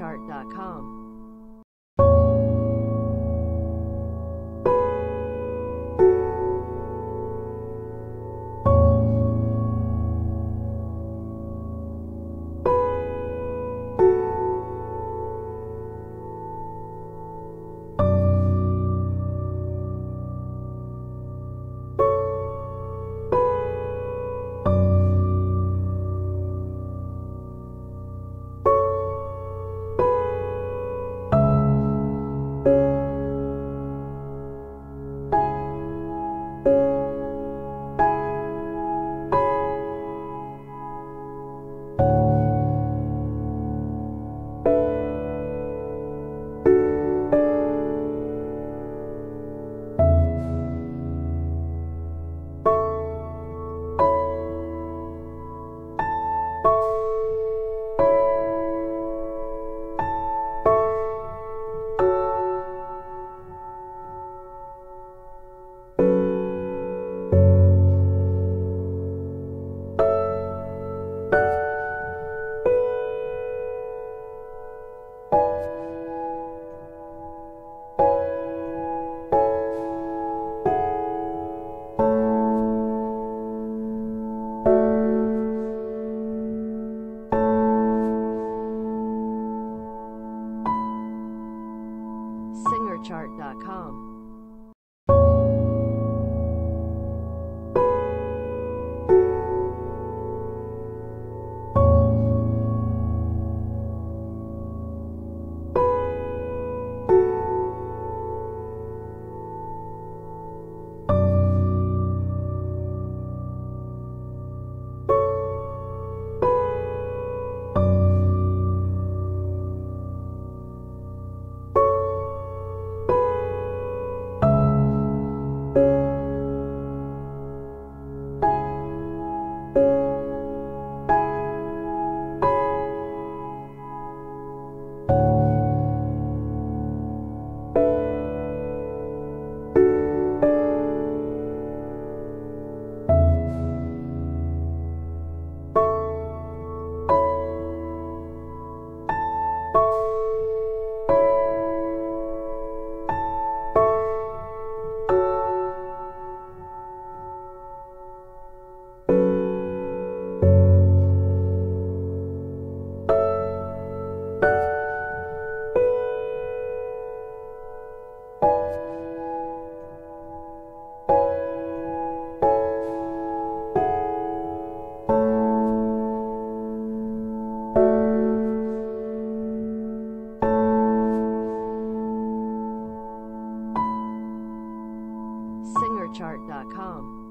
SingerChart.com. SingerChart.com.